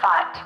But